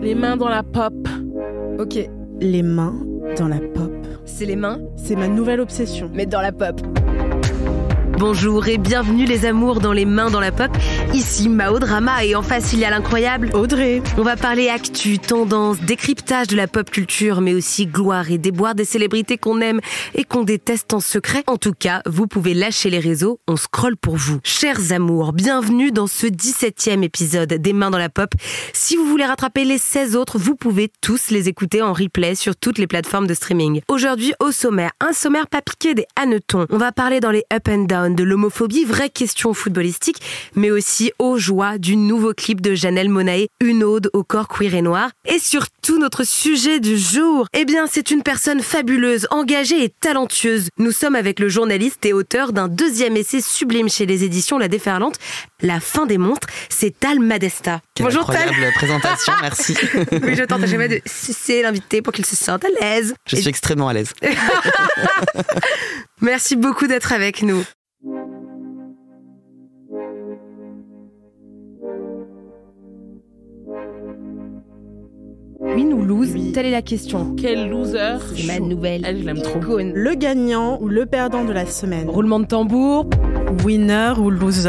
Les mains dans la pop. Ok, Les mains dans la pop. c'est les mains, C'est ma nouvelle obsession. mais dans la pop. Bonjour et bienvenue les amours dans les mains dans la pop. Ici Mao Drama et en face il y a l'incroyable. Audrey. On va parler actu, tendance, décryptage de la pop culture, mais aussi gloire et déboire des célébrités qu'on aime et qu'on déteste en secret. En tout cas, vous pouvez lâcher les réseaux, on scrolle pour vous. Chers amours, bienvenue dans ce 17e épisode des mains dans la pop. Si vous voulez rattraper les 16 autres, vous pouvez tous les écouter en replay sur toutes les plateformes de streaming. Aujourd'hui, au sommaire, un sommaire pas piqué des hannetons. On va parler dans les up and down de l'homophobie, vraie question footballistique, mais aussi aux joies du nouveau clip de Janelle Monae, une ode au corps queer et noir. Et surtout notre sujet du jour. Eh bien, c'est une personne fabuleuse, engagée et talentueuse. Nous sommes avec le journaliste et auteur d'un deuxième essai sublime chez les éditions La Déferlante, La fin des monstres, c'est Tal Madesta. Quelle Bonjour Tal. incroyable présentation, merci. Oui, je tente à fois de sucer l'invité pour qu'il se sente à l'aise. Je suis extrêmement à l'aise. Merci beaucoup d'être avec nous. Win ou lose Telle est la question. Quel loser. C'est ma nouvelle. Elle, je l'aime trop. Le gagnant ou le perdant de la semaine. Roulement de tambour. Winner ou loser.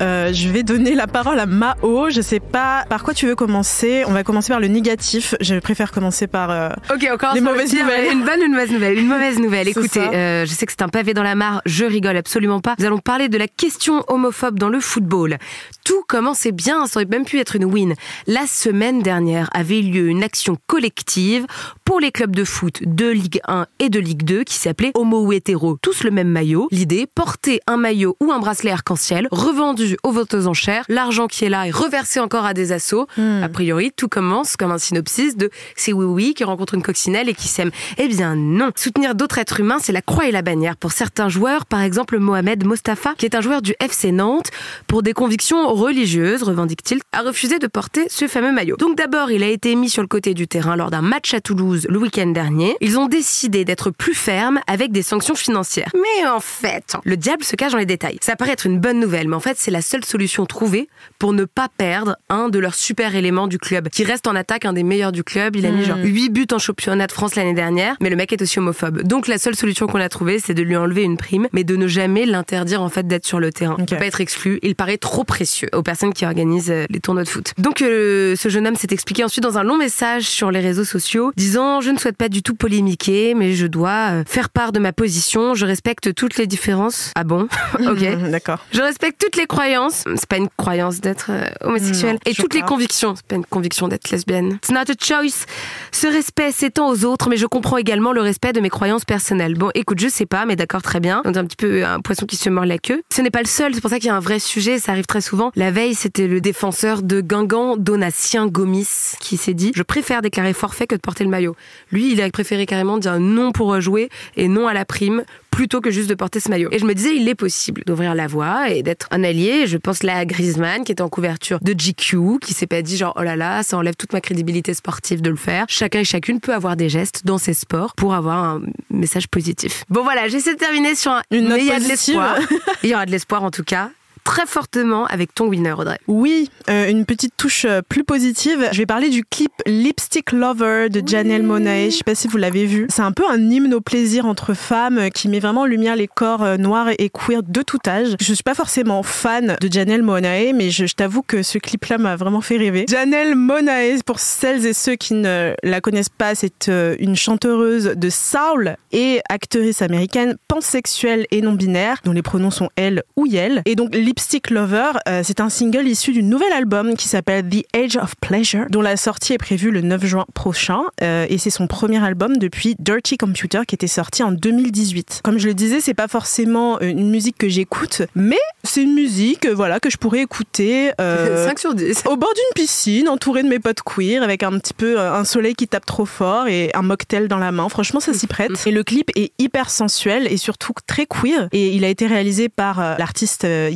Euh, je vais donner la parole à Mao. Je sais pas par quoi tu veux commencer. On va commencer par le négatif. Je préfère commencer par. euh, Ok, encore Les mauvaises nouvelles. Une bonne, une mauvaise nouvelle? Une mauvaise nouvelle. Écoutez, euh, je sais que c'est un pavé dans la mare. Je rigole absolument pas. Nous allons parler de la question homophobe dans le football. Tout commençait bien. Ça aurait même pu être une win. La semaine dernière avait lieu une action collective pour les clubs de foot de Ligue 1 et de Ligue 2 qui s'appelait Homo ou hétéro, tous le même maillot. L'idée, porter un maillot ou un bracelet arc-en-ciel revendu aux ventes aux enchères. L'argent qui est là est reversé encore à des assos. Hmm. A priori, tout commence comme un synopsis de c'est oui oui qui rencontre une coccinelle et qui s'aime. Eh bien non. Soutenir d'autres êtres humains, c'est la croix et la bannière pour certains joueurs, par exemple Mohamed Mostafa, qui est un joueur du FC Nantes, pour des convictions religieuses, revendique-t-il, a refusé de porter ce fameux maillot. Donc d'abord, il a été mis sur le côté du terrain lors d'un match à Toulouse le week-end dernier. Ils ont décidé d'être plus fermes avec des sanctions financières. Mais en fait, le diable se cache dans les détails. Ça paraît être une bonne nouvelle, mais en fait, c'est la seule solution trouvée pour ne pas perdre un de leurs super éléments du club, qui reste en attaque un des meilleurs du club. Il a mis genre 8 buts en championnat de France l'année dernière, mais le mec est aussi homophobe. Donc la seule solution qu'on a trouvée, c'est de lui enlever une prime, mais de ne jamais l'interdire en fait d'être sur le terrain. Il peut pas être exclu. Il paraît trop précieux aux personnes qui organisent euh, les tournois de foot. Donc euh, ce jeune homme s'est expliqué ensuite dans un long message sur les réseaux sociaux, disant je ne souhaite pas du tout polémiquer, mais je dois euh, faire part de ma position. Je respecte toutes les différences. Ah bon? Ok. hmm, D'accord. Je respecte toutes les croyances. C'est pas une croyance d'être euh, homosexuel. Et toutes les convictions. C'est pas une conviction d'être lesbienne. It's not a choice. Ce respect s'étend aux autres, mais je comprends également le respect de mes croyances personnelles. Bon, écoute, je sais pas, mais d'accord, très bien. On est un petit peu un poisson qui se mord la queue. Ce n'est pas le seul. C'est pour ça qu'il y a un vrai sujet. Ça arrive très souvent. La veille, c'était le défenseur de Guingamp, Donatien Gomis, qui s'est dit Je préfère déclarer forfait que de porter le maillot. Lui, il a préféré carrément dire non pour jouer et non à la prime plutôt que juste de porter ce maillot. Et je me disais, il est possible d'ouvrir la voie et d'être un allié. Je pense là à Griezmann, qui était en couverture de GQ, qui s'est pas dit genre, oh là là, ça enlève toute ma crédibilité sportive de le faire. Chacun et chacune peut avoir des gestes dans ses sports pour avoir un message positif. Bon voilà, j'essaie de terminer sur un... Une note Mais il y a de l'espoir. Il y aura de l'espoir en tout cas. Très fortement avec ton winner, Audrey. Oui, euh, une petite touche euh, plus positive. Je vais parler du clip Lipstick Lover de Janelle Monae. Je sais pas si vous l'avez vu. C'est un peu un hymne au plaisir entre femmes euh, qui met vraiment en lumière les corps noirs et queer de tout âge. Je suis pas forcément fan de Janelle Monae, mais je, je t'avoue que ce clip-là m'a vraiment fait rêver. Janelle Monae, pour celles et ceux qui ne la connaissent pas, c'est une chanteuse de soul et actrice américaine pansexuelle et non binaire, dont les pronoms sont elle ou yel. Et donc Lipstick Lover, euh, c'est un single issu du nouvel album qui s'appelle The Age of Pleasure, dont la sortie est prévue le 9 juin prochain. Euh, et c'est son premier album depuis Dirty Computer qui était sorti en 2018. Comme je le disais, c'est pas forcément euh, une musique que j'écoute, mais c'est une musique voilà que je pourrais écouter. euh, 5 sur 10. au bord d'une piscine, entouré de mes potes queer, avec un petit peu un soleil qui tape trop fort et un mocktail dans la main. Franchement, ça s'y prête. Et le clip est hyper sensuel et surtout très queer. Et il a été réalisé par l'artiste euh,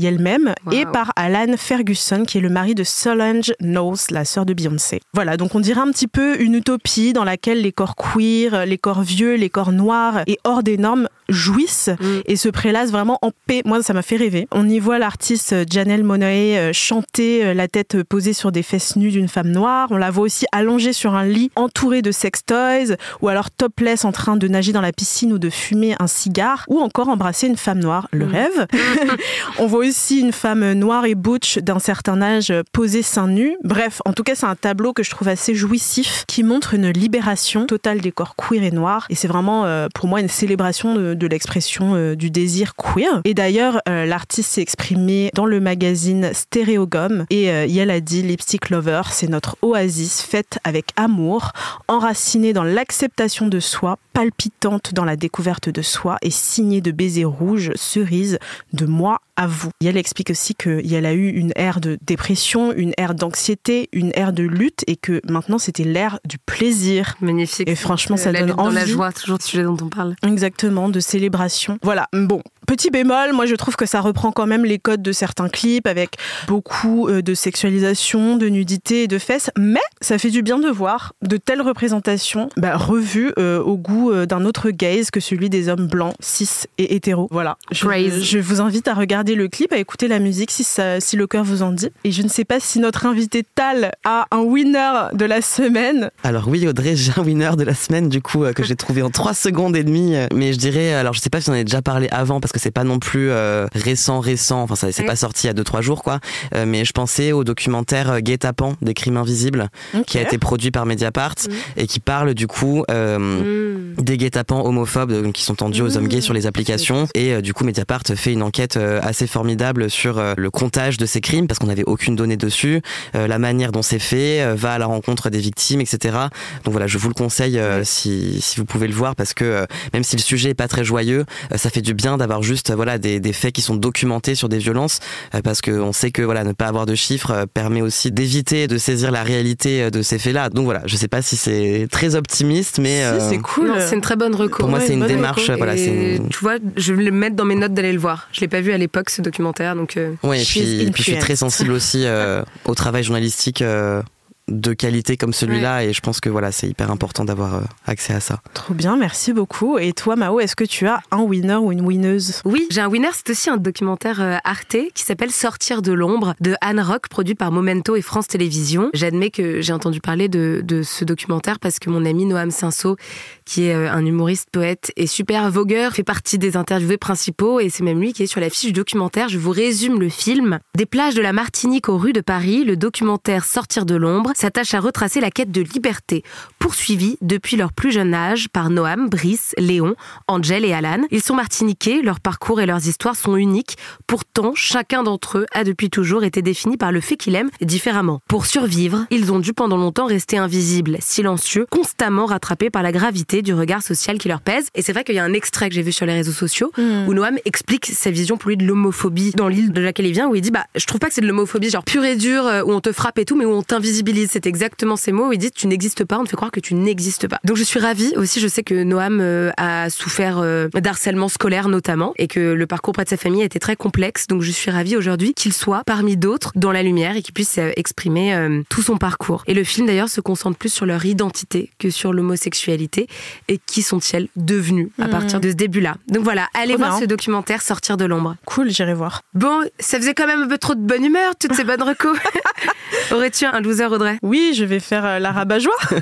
Et par Alan Ferguson, qui est le mari de Solange Knowles, la sœur de Beyoncé. Voilà, donc on dirait un petit peu une utopie dans laquelle les corps queer, les corps vieux, les corps noirs et hors des normes jouissent Mm. et se prélassent vraiment en paix. Moi, ça m'a fait rêver. On y voit l'artiste euh, Janelle Monáe euh, chanter euh, la tête posée sur des fesses nues d'une femme noire. On la voit aussi allongée sur un lit entourée de sex toys ou alors topless en train de nager dans la piscine ou de fumer un cigare ou encore embrasser une femme noire. Le Mm. rêve. On voit aussi une femme noire et butch d'un certain âge euh, posée seins nus. Bref, en tout cas, c'est un tableau que je trouve assez jouissif qui montre une libération totale des corps queer et noirs. Et c'est vraiment euh, pour moi une célébration de, l'expression euh, du désir queer. Et d'ailleurs, l'artiste s'est exprimé dans le magazine Stéréogum et elle a dit Lipstick Lover, c'est notre oasis faite avec amour, enracinée dans l'acceptation de soi, palpitante dans la découverte de soi et signée de baisers rouges, cerises, de moi à vous. Elle explique aussi qu'elle a eu une ère de dépression, une ère d'anxiété, une ère de lutte et que maintenant c'était l'ère du plaisir. Magnifique. Et franchement, ça la donne lutte dans la envie. joie, toujours le sujet dont on parle. Exactement, de célébration. Voilà, bon. Petit bémol, moi je trouve que ça reprend quand même les codes de certains clips avec beaucoup euh, de sexualisation, de nudité et de fesses, mais ça fait du bien de voir de telles représentations bah, revues euh, au goût euh, d'un autre gaze que celui des hommes blancs, cis et hétéros. Voilà, je, je vous invite à regarder le clip, à écouter la musique si, ça, si le cœur vous en dit. Et je ne sais pas si notre invité Tal a un winner de la semaine. Alors oui, Audrey, j'ai un winner de la semaine du coup euh, que j'ai trouvé en 3 secondes et demie. Mais je dirais, alors je sais pas si on en a déjà parlé avant parce que c'est pas non plus euh, récent, récent. Enfin, ça c'est Ouais. pas sorti il y a 2-3 jours quoi. Euh, mais je pensais au documentaire euh, Guet-apens des crimes invisibles qui a été produit par Mediapart Mhm. et qui parle du coup Mm. des guet-apens homophobes qui sont tendus aux hommes gays sur les applications et du coup Mediapart fait une enquête assez formidable sur le comptage de ces crimes parce qu'on n'avait aucune donnée dessus la manière dont c'est fait va à la rencontre des victimes etc donc voilà je vous le conseille si, si vous pouvez le voir parce que même si le sujet est pas très joyeux ça fait du bien d'avoir juste voilà des, des faits qui sont documentés sur des violences euh, parce qu'on sait que voilà ne pas avoir de chiffres euh, permet aussi d'éviter de saisir la réalité euh, de ces faits là donc voilà je sais pas si c'est très optimiste mais Si, euh, c'est cool. C'est une très bonne reco. Pour moi, c'est une démarche, voilà, une- Tu vois, je vais le mettre dans mes notes d'aller le voir. Je l'ai pas vu à l'époque ce documentaire, donc. euh, Ouais, et puis, et puis je suis très sensible aussi euh, au travail journalistique euh, de qualité comme celui-là et je pense que voilà, c'est hyper important d'avoir euh, accès à ça. Trop bien, merci beaucoup. Et toi, Mao, est-ce que tu as un winner ou une winneuse? Oui, j'ai un winner, c'est aussi un documentaire euh, Arte qui s'appelle Sortir de l'ombre de Anne Rock, produit par Momento et France Télévisions. J'admets que j'ai entendu parler de, de ce documentaire parce que mon ami Noam Sinso, qui est euh, un humoriste, poète et super vogueur, fait partie des interviewés principaux et c'est même lui qui est sur la fiche du documentaire. Je vous résume le film. Des plages de la Martinique aux rues de Paris, le documentaire Sortir de l'ombre s'attache à retracer la quête de liberté, poursuivie depuis leur plus jeune âge par Noam, Brice, Léon, Angel et Alan. Ils sont martiniquais, leur parcours et leurs histoires sont uniques. Pourtant, chacun d'entre eux a depuis toujours été défini par le fait qu'il aime différemment. Pour survivre, ils ont dû pendant longtemps rester invisibles, silencieux, constamment rattrapés par la gravité du regard social qui leur pèse. Et c'est vrai qu'il y a un extrait que j'ai vu sur les réseaux sociaux où Noam explique sa vision pour lui de l'homophobie dans l'île de laquelle il vient, où il dit bah je trouve pas que c'est de l'homophobie genre pure et dure euh, où on te frappe et tout, mais où on t'invisibilise. C'est exactement ces mots où il dit tu n'existes pas, on te fait croire que tu n'existes pas. Donc je suis ravie aussi. Je sais que Noam euh, a souffert euh, d'harcèlement scolaire notamment et que le parcours près de sa famille a été très complexe. Donc je suis ravie aujourd'hui qu'il soit parmi d'autres dans la lumière et qu'il puisse euh, exprimer euh, tout son parcours. Et le film d'ailleurs se concentre plus sur leur identité que sur l'homosexualité et qui sont-ils devenus à Mhm. partir de ce début-là. Donc voilà, allez voir ce documentaire Sortir de l'ombre. Cool, j'irai voir. Bon, ça faisait quand même un peu trop de bonne humeur, toutes ces bonnes recos. Aurais-tu un loser, Audrey? Oui, je vais faire euh, la rabat-joie.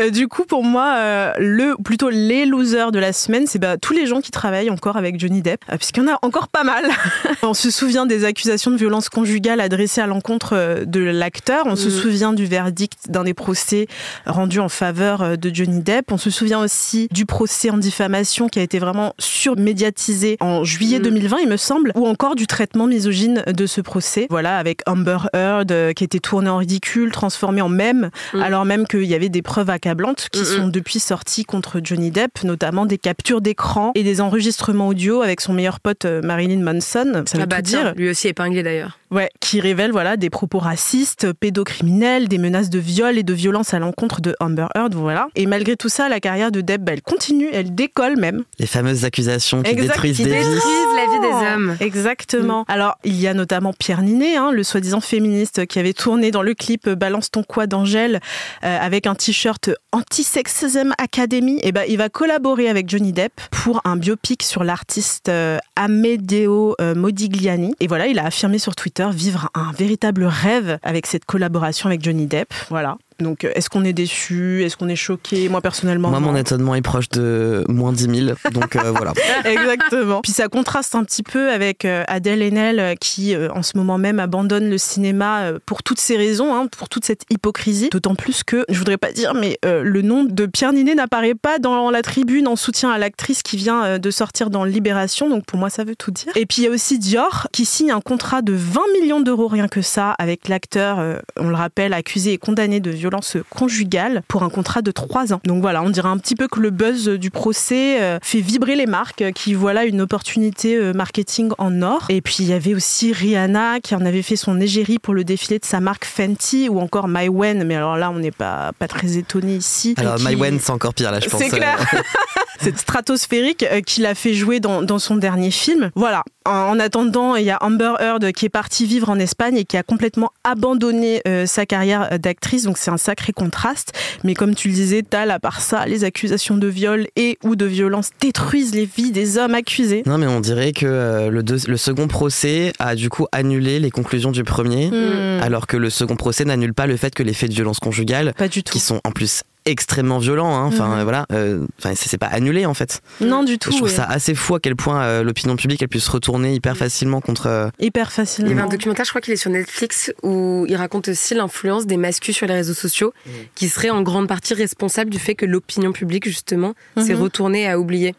Euh, du coup, pour moi, euh, le, plutôt les losers de la semaine, c'est bah, tous les gens qui travaillent encore avec Johnny Depp, puisqu'il y en a encore pas mal. on se souvient des accusations de violence conjugale adressées à l'encontre de l'acteur. On se Mhm. souvient du verdict d'un des procès rendus en faveur de Johnny Depp. On se souvient aussi du procès en diffamation qui a été vraiment surmédiatisé en juillet Mhm. 2020, il me semble, ou encore du traitement misogyne de ce procès. Voilà, avec Amber Heard qui était tourné en ridicule transformé en mème, Mm. alors même qu'il y avait des preuves accablantes qui Mm, sont mm. depuis sorties contre Johnny Depp, notamment des captures d'écran et des enregistrements audio avec son meilleur pote euh, Marilyn Manson. Ça veut Ah bah tout tiens, dire. lui aussi épinglé d'ailleurs. Ouais, qui révèle voilà des propos racistes, pédocriminels, des menaces de viol et de violence à l'encontre de Amber Heard, voilà. Et malgré tout ça, la carrière de Depp, bah, elle continue, elle décolle même. Les fameuses accusations qui Exact, détruisent qui des vies. détruisent la vie des hommes. Exactement. Alors, il y a notamment Pierre Ninet, hein, le soi-disant féministe qui avait tourné dans le clip Balance ton quoi d'Angèle euh, avec un t-shirt Anti-Sexism Academy. Et ben, il va collaborer avec Johnny Depp pour un biopic sur l'artiste euh, Amedeo euh, Modigliani. Et voilà, il a affirmé sur Twitter vivre un véritable rêve avec cette collaboration avec Johnny Depp. Voilà. Donc, euh, est-ce qu'on est déçu? Est-ce qu'on est choqué? Moi, personnellement, Moi, non. mon étonnement est proche de moins 10 000. Donc euh, voilà. Exactement. Puis ça contraste un petit peu avec euh, Adèle Haenel qui, en ce moment même, abandonne le cinéma pour toutes ces raisons, hein, pour toute cette hypocrisie. D'autant plus que, je voudrais pas dire, mais euh, le nom de Pierre Ninet n'apparaît pas dans la tribune en soutien à l'actrice qui vient de sortir dans Libération. Donc pour moi, ça veut tout dire. Et puis il y a aussi Dior qui signe un contrat de 20 millions d'euros rien que ça avec l'acteur, on le rappelle, accusé et condamné de violence conjugale pour un contrat de 3 ans. Donc voilà, on dirait un petit peu que le buzz du procès euh, fait vibrer les marques euh, qui voilà une opportunité euh, marketing en or. Et puis il y avait aussi Rihanna qui en avait fait son égérie pour le défilé de sa marque Fenty ou encore Mywen, mais alors là on n'est pas pas très étonné ici. Alors, qui- Mywen, c'est encore pire là, je pense. c'est clair. Cette stratosphérique euh, qu'il a fait jouer dans, dans son dernier film. Voilà. En, en attendant, il y a Amber Heard qui est partie vivre en Espagne et qui a complètement abandonné euh, sa carrière euh, d'actrice. Donc c'est un sacré contraste. Mais comme tu le disais, Tal, à part ça, les accusations de viol et ou de violence détruisent les vies des hommes accusés. Non, mais on dirait que euh, le, deux- le second procès a du coup annulé les conclusions du premier, Hmm. alors que le second procès n'annule pas le fait que les faits de violence conjugale, Pas du tout. qui sont en plus extrêmement violents, hein, enfin Mhm. voilà, euh, enfin c'est c'est pas annulé en fait. Non, du tout. je trouve ouais. ça assez fou à quel point euh, l'opinion publique elle puisse se retourner hyper facilement contre. euh, Hyper Il y facilement. avait un documentaire, je crois qu'il est sur Netflix, où il raconte aussi l'influence des mascus sur les réseaux sociaux, qui serait en grande partie responsable du fait que l'opinion publique, justement, s'est Mhm. retournée à oublier.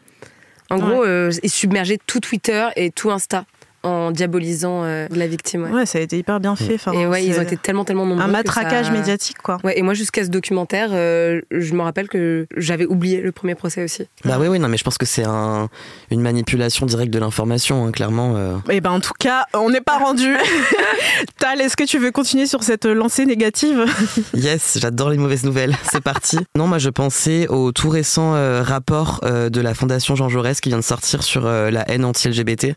En gros, euh, il submergeait tout Twitter et tout Insta en diabolisant euh, la victime. ouais. Ouais, ça a été hyper bien fait. Enfin, et ouais, ils ont été tellement, tellement nombreux. un matraquage ça- médiatique, quoi. Ouais, et moi, jusqu'à ce documentaire, euh, je me rappelle que j'avais oublié le premier procès aussi. Bah oui, oui, non, mais je pense que c'est un, une manipulation directe de l'information, hein, clairement. euh. Eh ben en tout cas, on n'est pas rendu. Tal, est-ce que tu veux continuer sur cette lancée négative? Yes, j'adore les mauvaises nouvelles. C'est parti. Non, moi je pensais au tout récent euh, rapport euh, de la Fondation Jean Jaurès qui vient de sortir sur euh, la haine anti-LGBT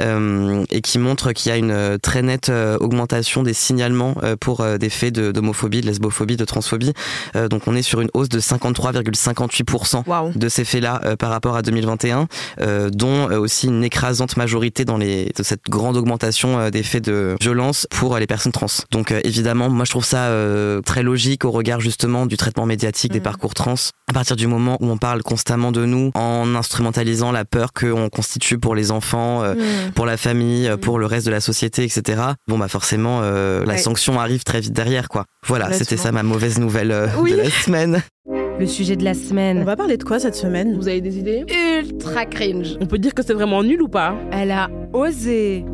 euh, et qui montre qu'il y a une euh, très nette euh, augmentation des signalements euh, pour euh, des faits d'homophobie, de, lesbophobie, de transphobie. Euh, donc on est sur une hausse de 53,58% Waouh. de ces faits-là euh, par rapport à 2021, euh, dont euh, aussi une écrasante majorité dans les, de cette grande augmentation euh, des faits de violence pour euh, les personnes trans. Donc euh, évidemment, moi je trouve ça euh, très logique au regard justement du traitement médiatique des Mhm. parcours trans. À partir du moment où on parle constamment de nous en instrumentalisant la peur qu'on constitue pour les enfants, euh, Hmm. pour la famille, euh, pour le reste de la société, etc. Bon bah forcément, euh, la Ouais. sanction arrive très vite derrière quoi. Voilà, c'était ça ma mauvaise nouvelle euh, Oui. de la semaine. Le sujet de la On semaine. va parler de quoi cette semaine? Vous avez des idées? Ultra cringe. On peut dire que c'est vraiment nul ou pas? Elle a osé.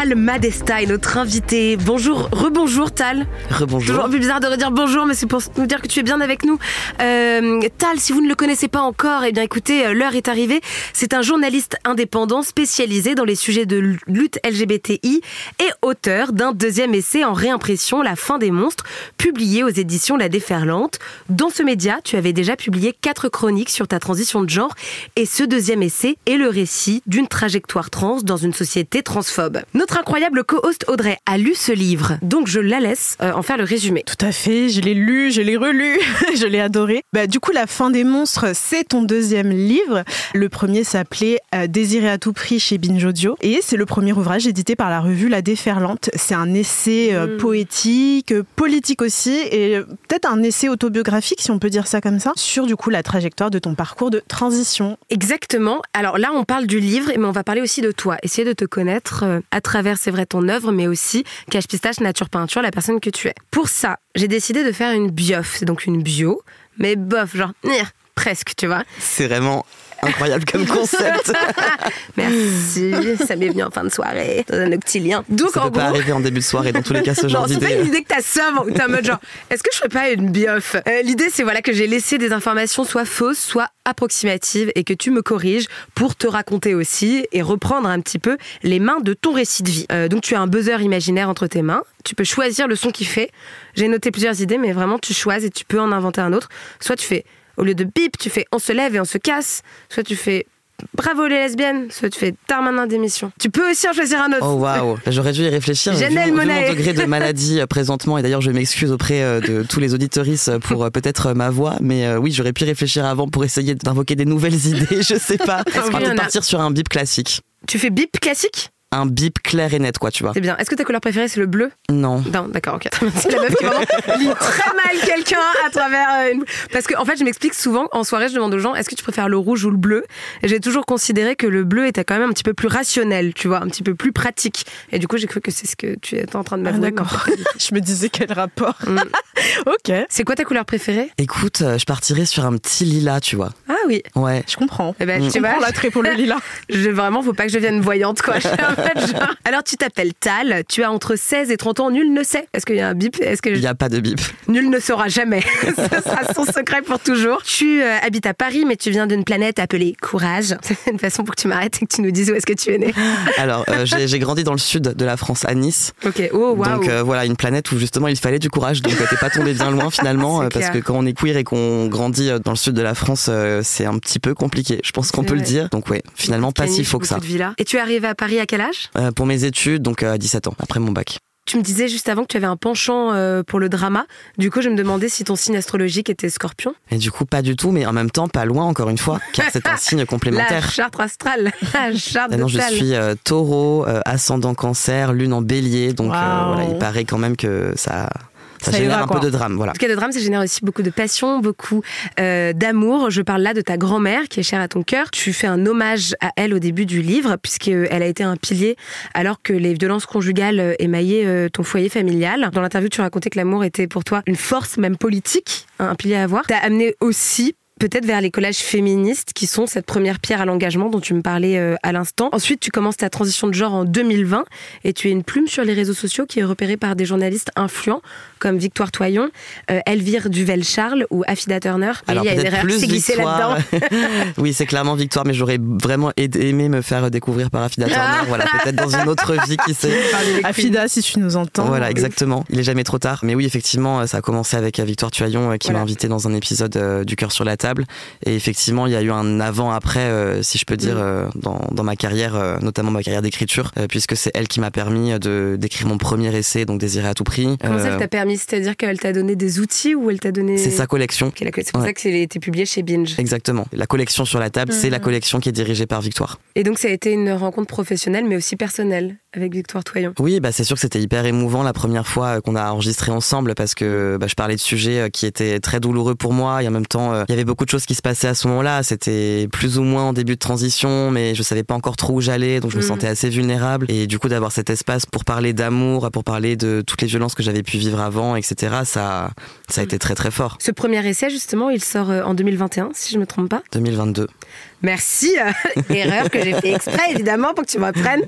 Tal Madesta est notre invité. Bonjour, rebonjour Tal. Toujours Rebonjour. un peu bizarre de redire bonjour, mais c'est pour nous dire que tu es bien avec nous. Euh, Tal, si vous ne le connaissez pas encore, eh bien écoutez, euh, l'heure est arrivée. C'est un journaliste indépendant spécialisé dans les sujets de lutte LGBTI et auteur d'un deuxième essai en réimpression, La fin des monstres, publié aux éditions La Déferlante. Dans ce média, tu avais déjà publié quatre chroniques sur ta transition de genre et ce deuxième essai est le récit d'une trajectoire trans dans une société transphobe. Notre incroyable co-host Audrey a lu ce livre, donc je la laisse euh, en faire le résumé. Tout à fait, je l'ai lu, je l'ai relu, je l'ai adoré. Bah, du coup, La fin des monstres, c'est ton deuxième livre. Le premier s'appelait euh, Désiré à tout prix chez Binge Audio. Et c'est le premier ouvrage édité par la revue La Déferlante. C'est un essai euh, Mm. poétique, politique aussi, et euh, peut-être un essai autobiographique, si on peut dire ça comme ça, sur du coup la trajectoire de ton parcours de transition. Exactement. Alors là, on parle du livre, mais on va parler aussi de toi. Essayer de te connaître à travers, c'est vrai, ton œuvre, mais aussi Cache Pistache Nature Peinture, la personne que tu es. Pour ça, j'ai décidé de faire une biof. C'est donc une bio, mais bof, genre, nir, presque, tu vois. C'est vraiment incroyable comme concept. Merci, ça m'est venu en fin de soirée, dans un octilien. Donc Ça en peut pas gros. arriver en début de soirée dans tous les cas ce genre Non, c'est pas d'idée. une idée que t'as ça, où t'es en mode genre, est-ce que je ferais pas une bioff? Euh, L'idée, c'est voilà que j'ai laissé des informations soit fausses, soit approximatives, et que tu me corriges pour te raconter aussi et reprendre un petit peu les mains de ton récit de vie. Euh, donc tu as un buzzer imaginaire entre tes mains, tu peux choisir le son qu'il fait. J'ai noté plusieurs idées, mais vraiment tu choisis et tu peux en inventer un autre. Soit tu fais, au lieu de bip, tu fais on se lève et on se casse, soit tu fais bravo les lesbiennes, soit tu fais Darmanin d'émission. Tu peux aussi en choisir un autre. Oh waouh, J'aurais dû y réfléchir. Vu, vu mon degré de maladie euh, présentement, et d'ailleurs je m'excuse auprès euh, de tous les auditoristes pour euh, peut-être ma voix, mais oui, j'aurais pu réfléchir avant pour essayer d'invoquer des nouvelles idées. Je sais pas. qu'il On va a partir sur un bip classique. Tu fais bip classique? Un bip clair et net, quoi, tu vois. C'est bien. Est-ce que ta couleur préférée c'est le bleu? Non. Non, d'accord, ok. C'est la meuf qui vraiment lit très mal quelqu'un à travers euh, une... Parce que en fait, je m'explique souvent en soirée, je demande aux gens est-ce que tu préfères le rouge ou le bleu? Et j'ai toujours considéré que le bleu était quand même un petit peu plus rationnel, tu vois, un petit peu plus pratique. Et du coup, j'ai cru que c'est ce que tu étais en train de Ah, m'avouer. D'accord. du tout. Je me disais quel rapport. Mm. ok, C'est quoi ta couleur préférée? Écoute, euh, je partirais sur un petit lilas, tu vois. Ah oui. Ouais. je comprends. Eh ben, Mm. tu comprends l'attrait pour le lilas. je, vraiment, faut pas que je devienne voyante, quoi. Alors, tu t'appelles Tal, tu as entre 16 et 30 ans, nul ne sait. Est-ce qu'il y a un bip? Est-ce que Il n'y a pas de bip. Nul ne saura jamais. Ce sera son secret pour toujours. Tu euh, habites à Paris, mais tu viens d'une planète appelée Courage. C'est une façon pour que tu m'arrêtes et que tu nous dises où est-ce que tu es né. Alors, euh, j'ai grandi dans le sud de la France, à Nice. Ok, oh waouh. Donc euh, voilà, une planète où justement il fallait du courage. Donc t'es pas tombé bien loin finalement, parce clair. que quand on est queer et qu'on grandit dans le sud de la France, c'est un petit peu compliqué. Je pense qu'on peut le dire. Donc ouais, finalement pas si faux que ça. Et tu es arrivé à Paris à quel âge? Euh, pour mes études, donc euh, à 17 ans, après mon bac. Tu me disais juste avant que tu avais un penchant euh, pour le drama. Du coup, je me demandais si ton signe astrologique était scorpion. Et du coup, pas du tout, mais en même temps, pas loin encore une fois, car c'est un signe La complémentaire. charte astrale. La charte non, je suis euh, taureau, euh, ascendant cancer, lune en bélier, donc voilà, il paraît quand même que ça, ça, Ça génère un quoi. peu de drame. Voilà. En tout cas, le drame, ça génère aussi beaucoup de passion, beaucoup euh, d'amour. Je parle là de ta grand-mère qui est chère à ton cœur. Tu fais un hommage à elle au début du livre, puisqu'elle a été un pilier alors que les violences conjugales euh, émaillaient euh, ton foyer familial. Dans l'interview, tu racontais que l'amour était pour toi une force, même politique, hein, un pilier à avoir. T'as amené aussi peut-être vers les collages féministes qui sont cette première pierre à l'engagement dont tu me parlais euh, à l'instant. Ensuite, tu commences ta transition de genre en 2020 et tu es une plume sur les réseaux sociaux qui est repérée par des journalistes influents comme Victoire Toyon, euh, Elvire Duvel-Charles ou Affida Turner. Oui, Alors il y a une erreur glissée là-dedans. oui, c'est clairement victoire, mais j'aurais vraiment aimé me faire découvrir par Affida Turner. Ah. voilà, peut-être dans une autre vie, qui sait. Afida, si tu nous entends. Voilà, exactement. Il est jamais trop tard. Mais oui, effectivement, ça a commencé avec euh, Victoire euh, qui Voilà. m'a invité dans un épisode euh, du cœur sur la table. Et effectivement, il y a eu un avant-après, euh, si je peux dire, Mm. euh, dans, dans ma carrière, euh, notamment ma carrière d'écriture, puisque c'est elle qui m'a permis de d'écrire mon premier essai, donc Désiré à tout prix. Comment ça, elle t'a permis? C'est-à-dire qu'elle t'a donné des outils ou elle t'a donné. c'est sa collection. C'est pour Ouais. ça que c'est été publié chez Binge. Exactement. La collection sur la table, c'est la Mhm. collection qui est dirigée par Victoire. Et donc, ça a été une rencontre professionnelle, mais aussi personnelle avec Victoire Toyon. Oui, bah c'est sûr que c'était hyper émouvant la première fois qu'on a enregistré ensemble parce que bah, je parlais de sujets qui étaient très douloureux pour moi et en même temps il y avait beaucoup de choses qui se passaient à ce moment-là. C'était plus ou moins en début de transition, mais je savais pas encore trop où j'allais, donc je me Mhm. sentais assez vulnérable et du coup d'avoir cet espace pour parler d'amour, pour parler de toutes les violences que j'avais pu vivre avant, etc. Ça, ça a été très très fort. Ce premier essai, justement, il sort euh, en 2021, si je me trompe pas. 2022. Merci, euh, erreur que j'ai fait exprès évidemment pour que tu m'apprennes,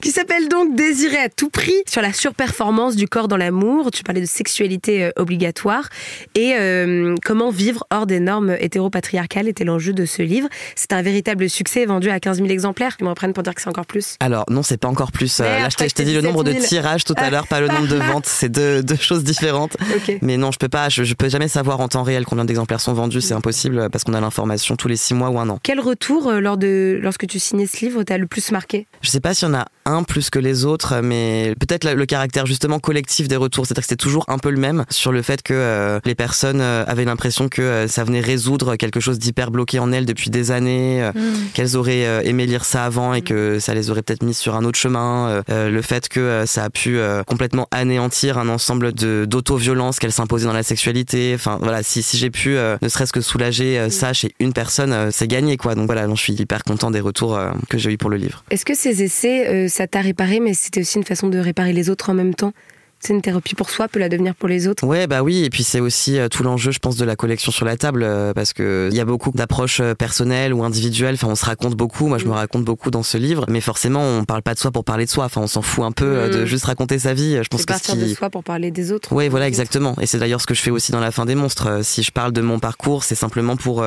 qui s'appelle donc Désirer à tout prix sur la surperformance du corps dans l'amour. Tu parlais de sexualité euh, obligatoire et euh, comment vivre hors des normes hétéropatriarcales était l'enjeu de ce livre. C'est un véritable succès vendu à 15 000 exemplaires. Tu me reprennent pour dire que c'est encore plus. Alors non, c'est pas encore plus. là, je t'ai- dit le 17 nombre de 000. tirages tout à l'heure, pas le nombre de ventes. C'est deux, deux choses différentes. Mais non, je peux pas, je, je peux jamais savoir en temps réel combien d'exemplaires sont vendus, c'est impossible parce qu'on a l'information tous les six mois ou un an. Quel retour euh, lors de lorsque tu signais ce livre t'a le plus marqué? Je sais pas s'il y en a un plus que les autres, mais peut-être le, caractère justement collectif des retours, c'est-à-dire que c'était toujours un peu le même sur le fait que euh, les personnes euh, avaient l'impression que euh, ça venait résoudre quelque chose d'hyper bloqué en elles depuis des années, euh, qu'elles auraient aimé lire ça avant et que ça les aurait peut-être mis sur un autre chemin, le fait que ça a pu complètement anéantir un ensemble de d'auto-violence qu'elles s'imposaient dans la sexualité. Enfin voilà, si, si j'ai pu ne serait-ce que soulager ça chez une personne, c'est gagné quoi. Donc voilà, non, je suis hyper content des retours euh, que j'ai eu pour le livre. Est-ce que ces essais, euh, ça t'a réparé, mais c'était aussi une façon de réparer les autres en même temps? C'est une thérapie pour soi peut la devenir pour les autres. Ouais, bah oui, et puis c'est aussi tout l'enjeu, je pense, de la collection sur la table, parce que il y a beaucoup d'approches personnelles ou individuelles. Enfin, on se raconte beaucoup. Moi, je me mm. raconte beaucoup dans ce livre, mais forcément, on parle pas de soi pour parler de soi. Enfin, on s'en fout un peu de mm. juste raconter sa vie. Je pense que partir de soi pour parler des autres. Oui, voilà, exactement. Et c'est d'ailleurs ce que je fais aussi dans la fin des monstres. Si je parle de mon parcours, c'est simplement pour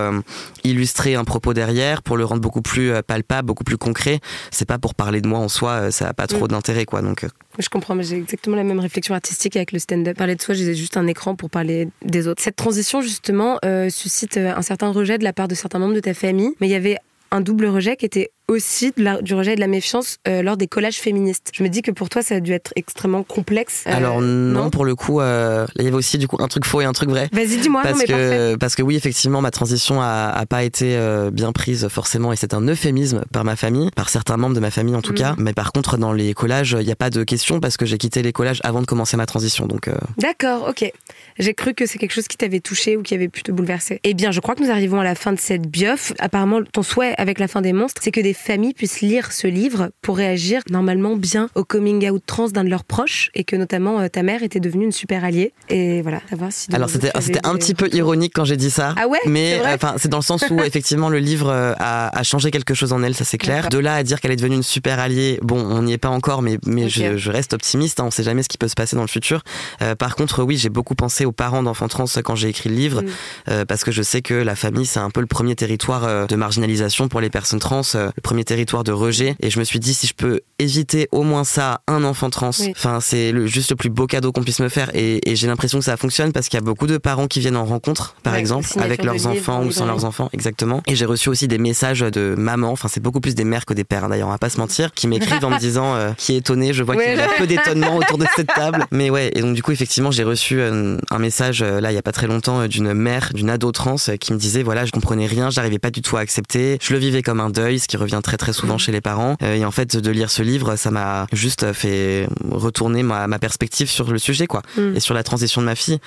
illustrer un propos derrière, pour le rendre beaucoup plus palpable, beaucoup plus concret. C'est pas pour parler de moi en soi. Ça a pas trop mm. d'intérêt, quoi. Donc. Je comprends, mais j'ai exactement la même réflexion artistique avec le stand-up. Parler de soi, j'ai juste un écran pour parler des autres. Cette transition, justement, suscite un certain rejet de la part de certains membres de ta famille, mais il y avait un double rejet qui était aussi du rejet et de la méfiance euh, lors des collages féministes. Je me dis que pour toi, ça a dû être extrêmement complexe. Euh, Alors non, pour le coup, euh, il y avait aussi du coup un truc faux et un truc vrai. Vas-y, dis-moi. Parce non, mais que parce que oui, effectivement, ma transition a, a pas été bien prise forcément, et c'est un euphémisme par ma famille, par certains membres de ma famille en tout mm. cas. Mais par contre, dans les collages, il n'y a pas de question parce que j'ai quitté les collages avant de commencer ma transition. Donc. D'accord, ok. J'ai cru que c'est quelque chose qui t'avait touché ou qui avait pu te bouleverser. Eh bien, je crois que nous arrivons à la fin de cette biof. Apparemment, ton souhait avec la fin des monstres, c'est que des familles puissent lire ce livre pour réagir normalement bien au coming out trans d'un de leurs proches et que notamment euh, ta mère était devenue une super alliée. Et voilà, savoir si. Alors c'était c'était un petit peu ironique quand j'ai dit ça. Ah ouais. Mais enfin c'est dans le sens où effectivement le livre euh, a, a, changé quelque chose en elle, ça c'est clair. De là à dire qu'elle est devenue une super alliée, bon on n'y est pas encore, mais mais je, je, reste optimiste. Hein, on sait jamais ce qui peut se passer dans le futur. Euh, par contre oui j'ai beaucoup pensé aux parents d'enfants trans quand j'ai écrit le livre mm. parce que je sais que la famille c'est un peu le premier territoire de marginalisation pour les personnes trans, le premier territoire de rejet. Et je me suis dit, si je peux éviter au moins ça, un enfant trans, enfin, c'est le, juste le plus beau cadeau qu'on puisse me faire. Et, j'ai l'impression que ça fonctionne parce qu'il y a beaucoup de parents qui viennent en rencontre, par exemple, avec leurs enfants ou sans leurs enfants, exactement. Et j'ai reçu aussi des messages de mamans, enfin, c'est beaucoup plus des mères que des pères, d'ailleurs, on va pas se mentir, qui m'écrivent en me disant, euh, qui est étonné, je vois qu'il y a un peu d'étonnement autour de cette table. Mais ouais, et donc, du coup, effectivement, j'ai reçu euh, un message, euh, là, il y a pas très longtemps, d'une mère, d'une ado trans, qui me disait, voilà, je comprenais rien, j'arrivais pas du tout à accepter, je le vivais comme un deuil, ce qui revient très très souvent chez les parents. Euh, et en fait, de lire ce livre, ça m'a juste fait retourner ma, ma, perspective sur le sujet, quoi, mm. et sur la transition de ma fille.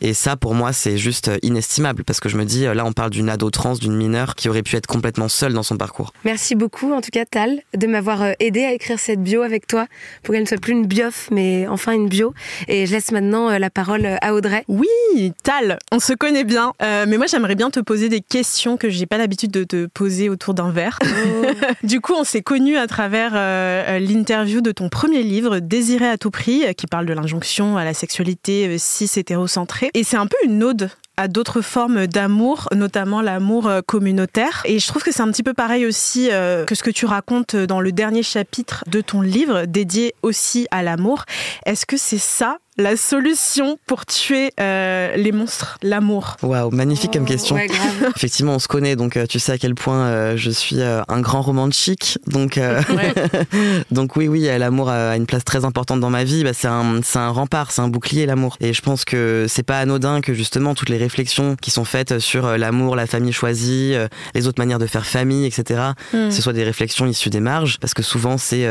Et ça, pour moi, c'est juste inestimable parce que je me dis, là, on parle d'une ado trans, d'une mineure qui aurait pu être complètement seule dans son parcours. Merci beaucoup, en tout cas, Tal, de m'avoir euh, aidé à écrire cette bio avec toi pour qu'elle ne soit plus une biof, mais enfin une bio. Et je laisse maintenant euh, la parole à Audrey. Oui, Tal, on se connaît bien, euh, mais moi, j'aimerais bien te poser des questions que j'ai pas l'habitude de te poser autour d'un verre. Oh. du coup, on s'est connus à travers l'interview de ton premier livre, Désiré à tout prix, qui parle de l'injonction à la sexualité cis et c'est un peu une ode à d'autres formes d'amour, notamment l'amour euh, communautaire. Et je trouve que c'est un petit peu pareil aussi euh, que ce que tu racontes dans le dernier chapitre de ton livre, dédié aussi à l'amour. Est-ce que c'est ça la solution pour tuer euh, les monstres, l'amour Waouh, magnifique comme question. Effectivement, on se connaît, donc euh, tu sais à quel point euh, je suis un grand romantique. Donc, donc oui, oui, l'amour a une place très importante dans ma vie. Bah, c'est un, un rempart, c'est un bouclier, l'amour. Et je pense que c'est pas anodin que justement toutes les réflexions qui sont faites sur l'amour, la famille choisie, les autres manières de faire famille, etc., hmm. ce soit des réflexions issues des marges, parce que souvent c'est